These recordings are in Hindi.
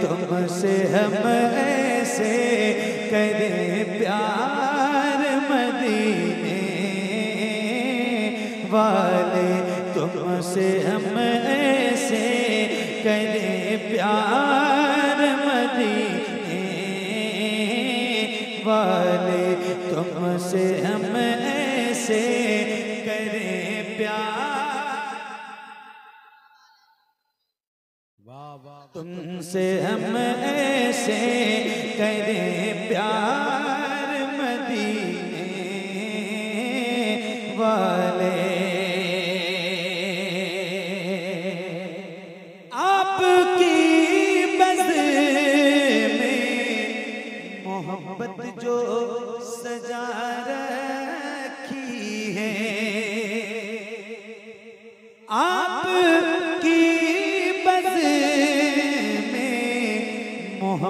तुमसे हम ऐसे करें प्यार मदीने। वाले, तुमसे हम ऐसे करें प्यार मदीने। वाले, तुमसे हम ऐसे करें प्यार तुमसे हम ऐसे करें प्यार मदीने वाले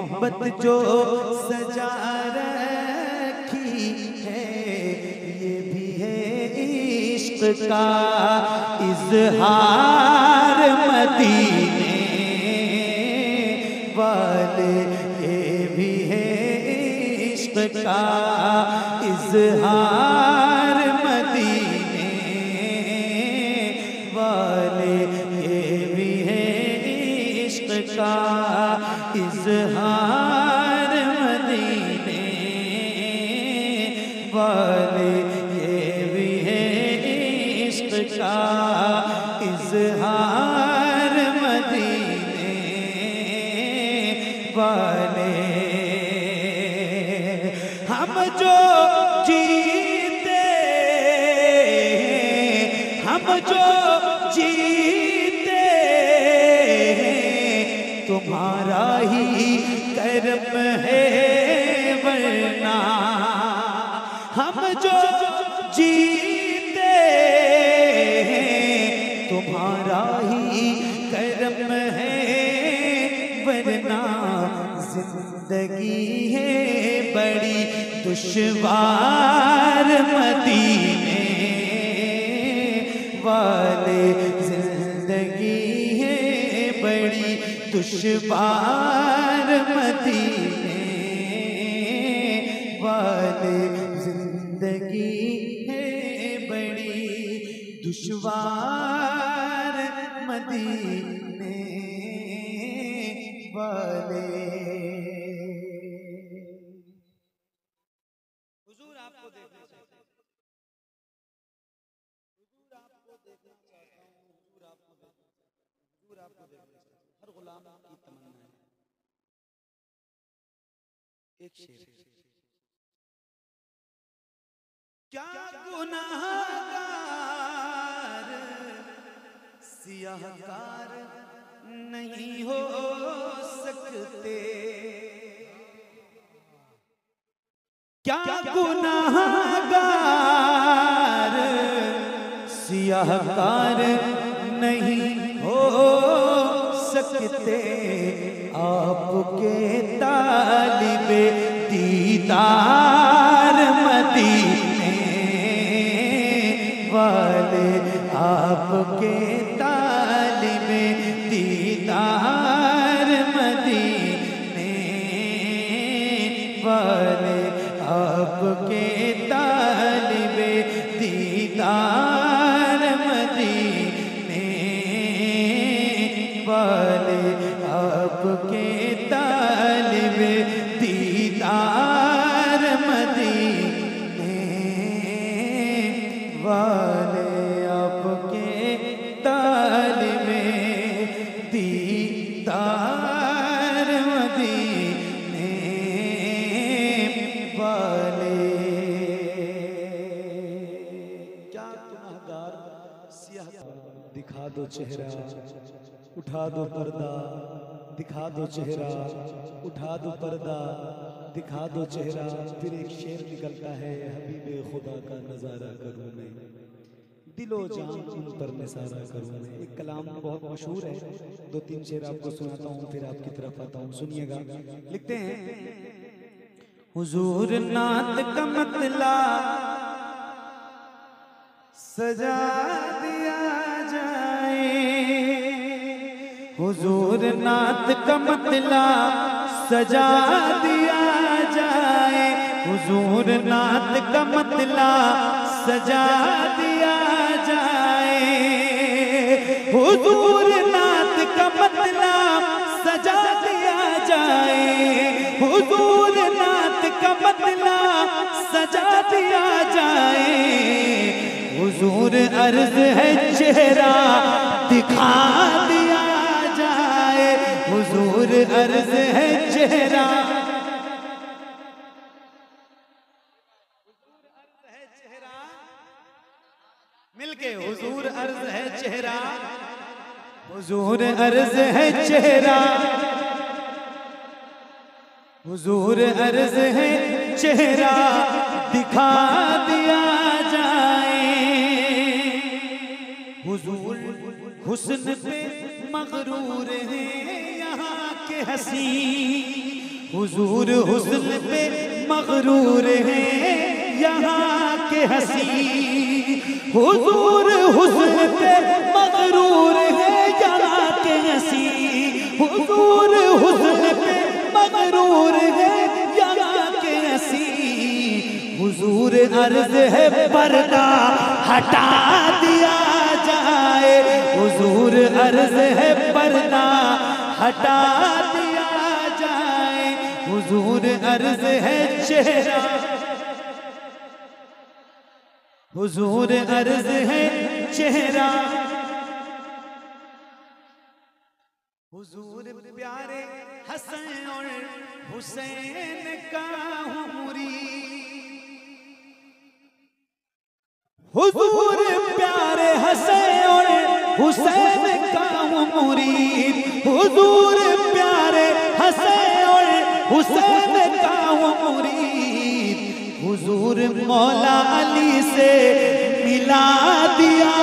मोहब्बत जो सजा रखी है, ये भी है इश्क का इजहार मदीने। वाले, ये भी है इश्क का इजहार जो जीते हैं, तुम्हारा ही कर्म है वरना हम जो जीते हैं, तुम्हारा ही कर्म है वरना ज़िंदगी है बड़ी दुश्वार मदीने। वाले ज़िंदगी है बड़ी दुश्वार मदीने। वाले ज़िंदगी है बड़ी दुश्वार मदीने। वाले आपको हर गुलाम की तमन्ना है। एक शेर क्या गुनाहगार सियाहकार नहीं हो सकते। क्या गुनाहगार सियाहकार नहीं सकते आपके तालिबे दीदार मदीने वाले आपके तालिबे दीदार मदीने वाले आपके तालिबे दीदार मदीने वाले आपके तालिबे दीदार मदीने वाले आपके तालिबे दीदार मदीने वाले। क्या गुनाहगार दिखा दो चेहरा, उठा दो पर्दा। दिखा दो चेहरा, उठा दो पर्दा, दिखा दो चेहरा, फिर एक शेर निकलता है, हबीबे खुदा का नज़ारा करूँ मैं। दिलो जान उन पर निसारा करूँ मैं। एक कलाम बहुत मशहूर है दो तीन शेर आपको सुनाता हूँ, फिर आपकी तरफ़ आता हूँ, सुनिएगा। लिखते हैं, हुजूर नात का मतला, सजा हुजूर नात का मतला सजा दिया जाए। हुजूर नात का मतला सजा दिया जाए। हुजूर नात का मतला सजा दिया जाए। हुजूर नात का मतला सजा दिया जाए। हुजूर अर्ज़ है चेहरा दिखा दिया अर्ज़ है चेहरा। मिलके हुजूर अर्ज़ है चेहरा। हुजूर अर्ज़ है चेहरा। हुजूर अर्ज़ है चेहरा। दिखा दिया जाए। हुजूर हुस्न पे मगरूर है यहाँ के हसी। हुजूर हुस्न पे मगरूर है, यहाँ के हसी। हुजूर हुस्न पे मगरूर है, यहाँ के हसी। हुजूर हुस्न पे मगरूर है, यहाँ के हसी। हुजूर अर्ज़ है पर्दा हटा दिया जाए। हुजूर अर्ज़ है पर्दा हटा दिया जाए। हुजूर अर्ज़ है चेहरा। हुजूर अर्ज़ है चेहरा। हुजूर प्यारे हसन और हुसैन का हुरी हुजूर प्यारे हसन और हुसैन मुरीद, हुजूर प्यारे हसन और हुसैन का मुरीद। हुजूर मौला अली से मिला दिया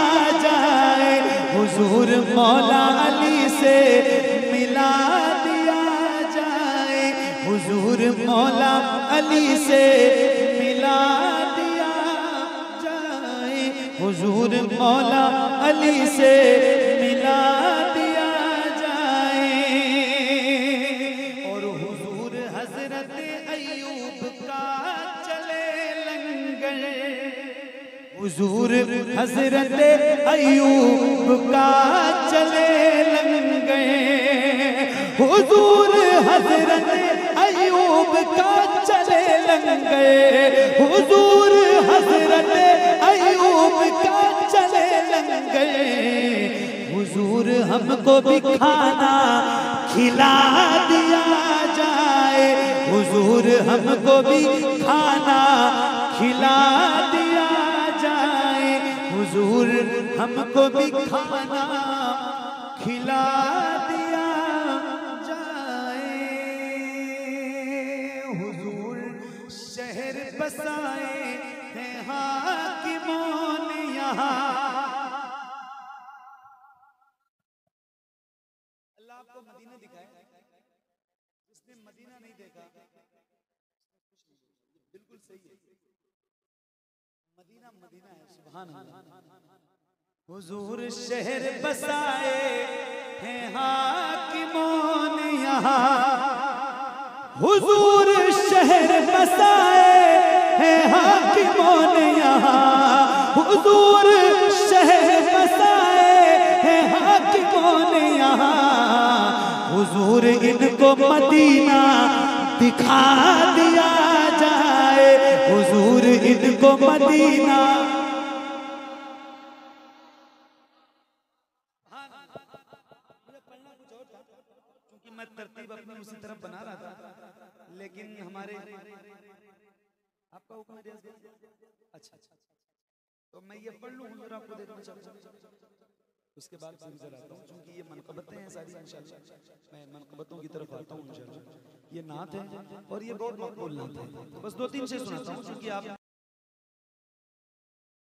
जाए। हुजूर मौला अली से मिला दिया जाए। हुजूर मौला अली से मिला दिया जाए। हुजूर मौला अली से मिला दिया जाए। और हुजूर हज़रत अयूब का चले लंगर। हुजूर हज़रत अयूब का चले लंगर। हुजूर हज़रत अयूब का चले लंगर। हुजूर हज़रत अयूब का चले लंगर। हुजूर हमको भी खाना खिला दिया जाए। हुजूर हमको भी खाना खिला दिया जाए। हुजूर हमको भी खाना खिला दिया जाए। हुजूर शहर बसाए हैं हाकिमों यहाँ। देखा बिल्कुल सही है। मदीना मदीना है सुभान हुजूर शहर बसाए हैं हाकिमों ने यहाँ। हुजूर शहर बसाए हैं हाकिमों ने यहाँ। हुजूर शहर बसाए हैं हाकिमों ने यहाँ। हुजूर इनको मदीना दिखा दिया जाए हुजूर इनको मदीना। मैं तरफ़ बना रहा था, लेकिन हमारे आपका हुक्म है अच्छा तो मैं ये पढ़ लूँ आपको देखना चाहूँगा उसके बाद फिर इधर आता हूँ। क्योंकि ये मनकबतें हैं सारी, इंशाल्लाह। मैं मनकबतों की तरफ़ आता हूँ, इंशाल्लाह। ये नात है और ये बहुत मकबूल नात है। बस दो तीन से सुनाता हूँ क्योंकि आप